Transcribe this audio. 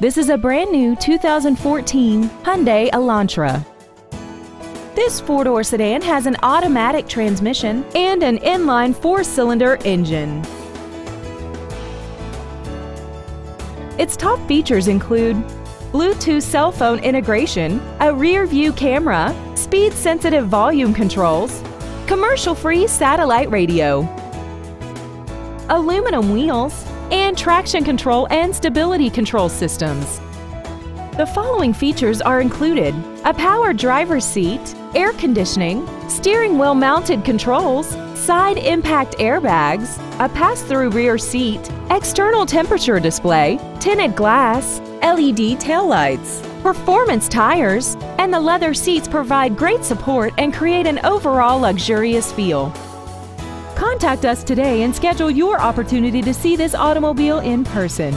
This is a brand new 2014 Hyundai Elantra. This four-door sedan has an automatic transmission and an inline four-cylinder engine. Its top features include Bluetooth cell phone integration, a rear view camera, speed sensitive volume controls, commercial free satellite radio, aluminum wheels, and traction control and stability control systems. The following features are included a power driver's seat, air conditioning, steering wheel mounted controls, side impact airbags, a pass through rear seat, external temperature display, tinted glass, LED taillights, performance tires, and the leather seats provide great support and create an overall luxurious feel. Contact us today and schedule your opportunity to see this automobile in person.